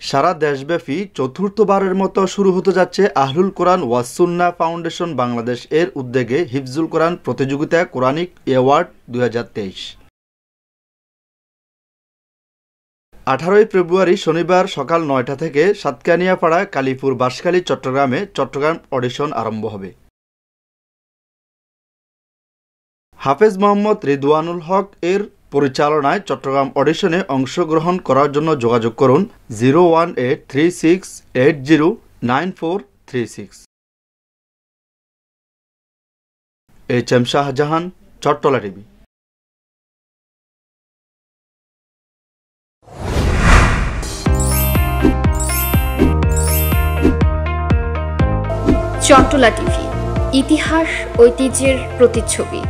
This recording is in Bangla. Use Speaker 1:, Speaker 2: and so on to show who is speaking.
Speaker 1: সারা দেশব্যাপী চতুর্থবারের মতো শুরু হতে যাচ্ছে আহলুল কোরআন ওয়াসুন্না ফাউন্ডেশন বাংলাদেশ এর উদ্যোগে হিফজুল কোরআন প্রতিযোগিতা কোরআনিক অ্যাওয়ার্ড দুই আঠারোই ফেব্রুয়ারি শনিবার সকাল নয়টা থেকে সাতকানিয়াপাড়া, কালীপুর, বাঁশখালী, চট্টগ্রামে চট্টগ্রাম অডিশন আরম্ভ হবে। হাফেজ মোহাম্মদ রিদওয়ানুল হক এর পরিচালনায় চট্টগ্রাম অডিশনে অংশগ্রহণ করার জন্য যোগাযোগ করুন zero one eight three six eight zero nine four three six. H M Shahjahan, Chattala TV.
Speaker 2: Chattala TV, ইতিহাস, ঐতিহ্যের প্রতিচ্ছবি।